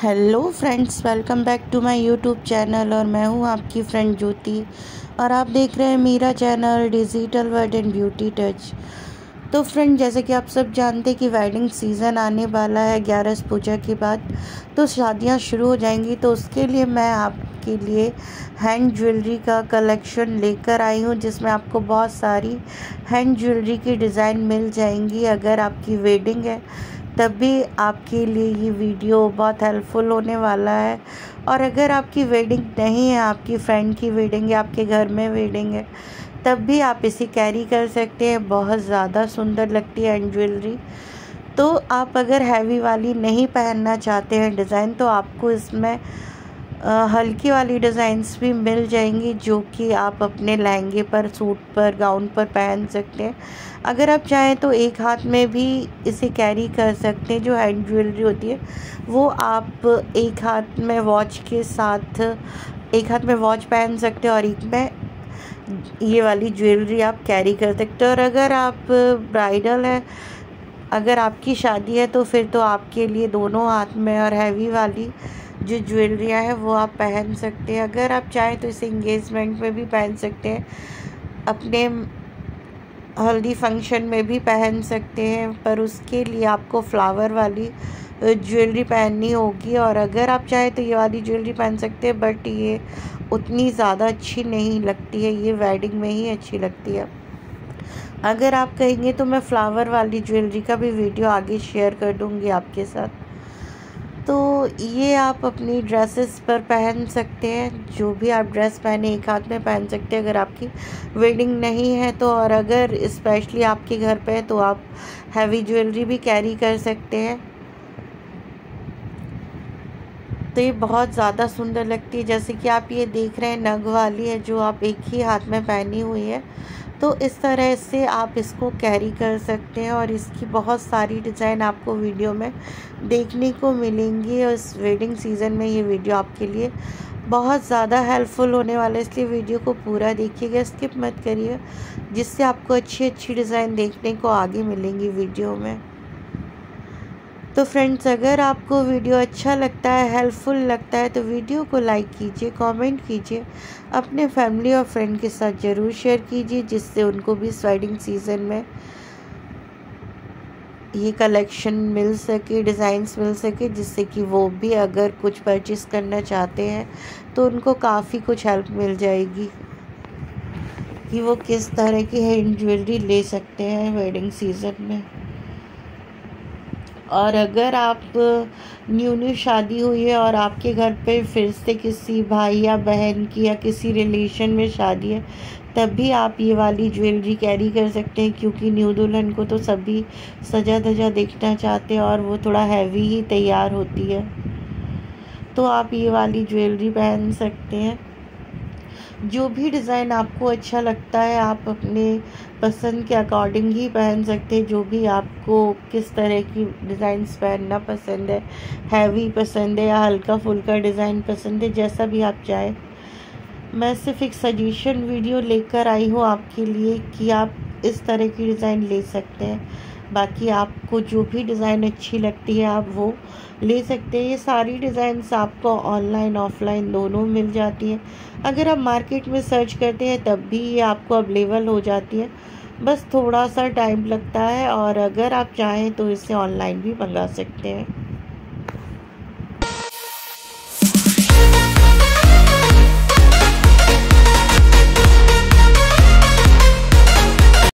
Hello friends, welcome back to my YouTube channel और मैं हूँ आपकी फ्रेंड ज्योति और आप देख रहे हैं मेरा channel digital word and beauty touch. तो फ्रेंड, जैसे कि आप सब जानते हैं कि वेडिंग सीज़न आने वाला है ग्यारह पूजा के बाद। तो शादियाँ शुरू हो जाएँगी तो उसके लिए मैं आपके लिए हैंड ज्वेलरी का कलेक्शन लेकर आई हूँ, जिसमें आपको बहुत सारी हैंड ज्वेलरी की डिज़ाइन मिल जाएँगी अगर आपकी वेडिंग है। तब भी आपके लिए ये वीडियो बहुत हेल्पफुल होने वाला है। और अगर आपकी वेडिंग नहीं है, आपकी फ्रेंड की वेडिंग है आपके घर में वेडिंग है, तब भी आप इसे कैरी कर सकते हैं। बहुत ज़्यादा सुंदर लगती है एंड ज्वेलरी तो आप अगर हैवी वाली नहीं पहनना चाहते हैं डिज़ाइन तो आपको इसमें हल्की वाली डिज़ाइंस भी मिल जाएँगी जो कि आप अपने लहंगे पर, सूट पर, गाउन पर पहन सकते हैं। अगर आप चाहें तो एक हाथ में भी इसे कैरी कर सकते हैं, जो हैंड ज्वेलरी होती है। वो आप एक हाथ में वॉच के साथ, एक हाथ में वॉच पहन सकते हैं और एक में ये वाली ज्वेलरी आप कैरी कर सकते हो। और अगर आप ब्राइडल है, अगर आपकी शादी है तो फिर तो आपके लिए दोनों हाथ में और हैवी वाली जो ज्वेलरियाँ हैं, वो आप पहन सकते हैं। अगर आप चाहें तो इसे इंगेजमेंट में भी पहन सकते हैं। अपने हल्दी फ़ंक्शन में भी पहन सकते हैं, पर उसके लिए आपको फ्लावर वाली ज्वेलरी पहननी होगी। और अगर आप चाहें तो ये वाली ज्वेलरी पहन सकते हैं बट ये उतनी ज़्यादा अच्छी नहीं लगती है। ये वेडिंग में ही अच्छी लगती है। अगर आप कहेंगे तो मैं फ्लावर वाली ज्वेलरी का भी वीडियो आगे शेयर कर दूँगी आपके साथ। तो ये आप अपनी ड्रेसेस पर पहन सकते हैं, जो भी आप ड्रेस पहने, एक हाथ में पहन सकते हैं। अगर आपकी वेडिंग नहीं है तो और अगर स्पेशली आपके घर पे है तो आप हैवी ज्वेलरी भी कैरी कर सकते हैं। तो ये बहुत ज़्यादा सुंदर लगती है। जैसे कि आप ये देख रहे हैं, नग वाली है, जो आप एक ही हाथ में पहनी हुई है। तो इस तरह से आप इसको कैरी कर सकते हैं और इसकी बहुत सारी डिज़ाइन आपको वीडियो में देखने को मिलेंगी और इस वेडिंग सीज़न में ये वीडियो आपके लिए बहुत ज़्यादा हेल्पफुल होने वाला है। इसलिए वीडियो को पूरा देखिएगा स्किप मत करिए, जिससे आपको अच्छी अच्छी डिज़ाइन देखने को आगे मिलेंगी वीडियो में। तो फ्रेंड्स अगर आपको वीडियो अच्छा लगता है हेल्पफुल लगता है तो वीडियो को लाइक कीजिए कमेंट कीजिए। अपने फैमिली और फ्रेंड के साथ ज़रूर शेयर कीजिए, जिससे उनको भी स्वेडिंग सीज़न में ये कलेक्शन मिल सके डिज़ाइंस मिल सके, जिससे कि वो भी अगर कुछ परचेस करना चाहते हैं तो उनको काफ़ी कुछ हेल्प मिल जाएगी। कि वो किस तरह की हैंड ज्वेलरी ले सकते हैं वेडिंग सीज़न में। और अगर आप न्यू न्यू शादी हुई है और आपके घर पे फिर से किसी भाई या बहन की या किसी रिलेशन में शादी है, तब भी आप ये वाली ज्वेलरी कैरी कर सकते हैं क्योंकि न्यू दुल्हन को तो सभी सजा धजा देखना चाहते हैं और वो थोड़ा हैवी ही तैयार होती है। तो आप ये वाली ज्वेलरी पहन सकते हैं। जो भी डिज़ाइन आपको अच्छा लगता है, आप अपने पसंद के अकॉर्डिंग ही पहन सकते हैं। जो भी आपको किस तरह की डिज़ाइंस पहनना पसंद है, हैवी पसंद है या हल्का फुल्का डिज़ाइन पसंद है, जैसा भी आप चाहें। मैं सिर्फ़ एक सजेशन वीडियो लेकर आई हूँ आपके लिए कि आप इस तरह की डिज़ाइन ले सकते हैं। बाकी आपको जो भी डिज़ाइन अच्छी लगती है, आप वो ले सकते हैं। ये सारी डिज़ाइंस आपको ऑनलाइन ऑफलाइन दोनों मिल जाती हैं। अगर आप मार्केट में सर्च करते हैं, तब भी ये आपको अवेलेबल हो जाती है। बस थोड़ा सा टाइम लगता है और अगर आप चाहें तो इसे ऑनलाइन भी मंगा सकते हैं।